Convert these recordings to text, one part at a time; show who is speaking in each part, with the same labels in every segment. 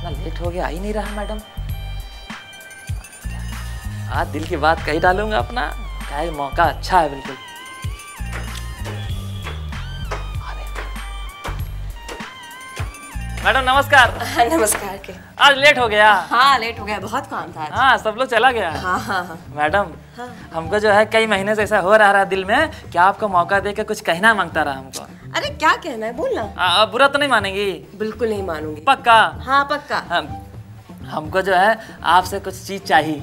Speaker 1: इतना लेट हो गया आ ही नहीं रहा मैडम। आज दिल की बात कही डालूँगा अपना। क्या मौका अच्छा है बिल्कुल। मैडम नमस्कार।
Speaker 2: हाँ, नमस्कार के
Speaker 1: आज लेट हो गया।
Speaker 2: हाँ लेट हो गया बहुत काम था
Speaker 1: हाँ सब लोग चला गया।
Speaker 2: हाँ हाँ हाँ।
Speaker 1: मैडम हाँ। हमको जो है कई महीने से ऐसा हो रहा रहा दिल में कि आपको मौका दे के कुछ कहना माँगता रहा हमको।
Speaker 2: अरे क्या कहना है? बोलना।
Speaker 1: बुरा तो नहीं मानेंगी?
Speaker 2: बिल्कुल नहीं मानूँगी।
Speaker 1: पक्का?
Speaker 2: हाँ पक्का।
Speaker 1: हम, हमको जो है आपसे कुछ चीज़ चाहिए।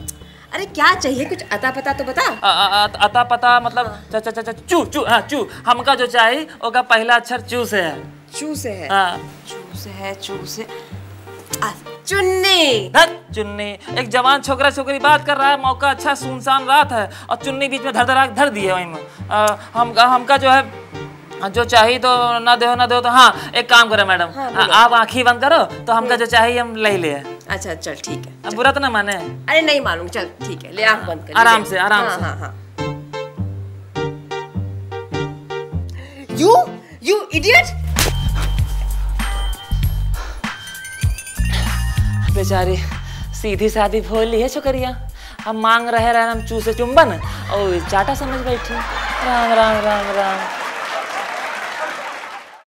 Speaker 2: अरे क्या चाहिए? कुछ अता पता तो बता।
Speaker 1: आ, आ, अता पता मतलब च, च, च, च, चू चू हाँ चू। हमका जो चाहिए ओका पहला अक्षर चू से है।
Speaker 2: चू से है।
Speaker 1: हाँ।
Speaker 2: चू से है चू से। चुन्नी।
Speaker 1: धत चुन्नी। एक जवान छोकरा छोकरी बात कर रहा है मौका अच्छा सुनसान रात है और चुन्नी बीच में धर धरा धर दी है। वहीं में आ, हम हमका जो है जो चाहिए तो ना दो ना दो तो हाँ एक काम करो मैडम।
Speaker 2: हाँ,
Speaker 1: आ, आप आंखी बंद करो तो हमका जो चाहिए हम ले ले।
Speaker 2: अच्छा चल ठीक है
Speaker 1: अब बुरा तो ना माने?
Speaker 2: अरे नहीं मालूम चल ठीक है ले आँख बंद कर
Speaker 1: आराम से, आराम
Speaker 2: हाँ,
Speaker 1: से।
Speaker 2: हाँ हाँ। यू यू इडियट
Speaker 1: बेचारी सीधी सादी भोली है छोकरिया। हम मांग रहे रहे हम चू से चुंबन। और चाटा समझ बैठी। राम राम राम राम।